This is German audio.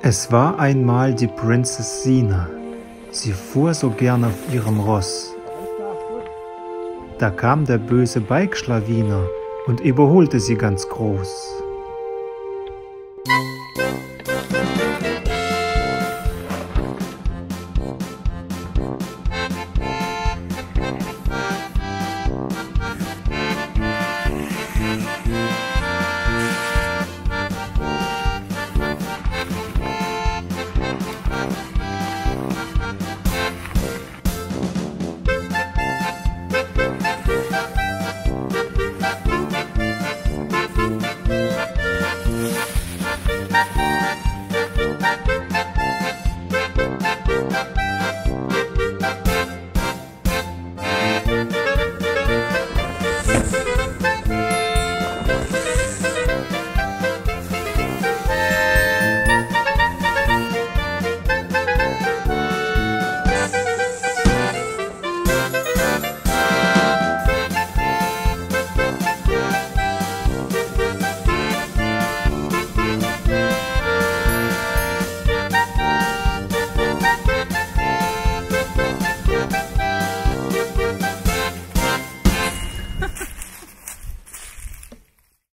Es war einmal die Prinzess Sina. Sie fuhr so gern auf ihrem Ross. Da kam der böse Bikeschlawiner und überholte sie ganz groß.